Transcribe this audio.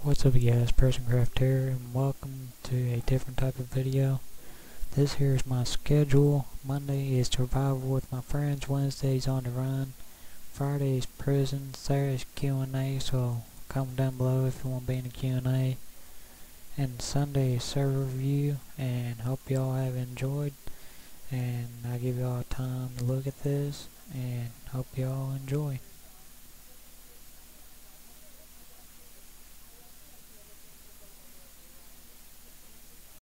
What's up you guys, PrisonCraft here, and welcome to a different type of video. This here is my schedule. Monday is survival with my friends, Wednesday's on the run, Fridays prison, Saturday's Q&A, so comment down below if you want to be in the Q&A. And Sunday is server review, and hope y'all have enjoyed, and I give y'all time to look at this, and hope y'all enjoy.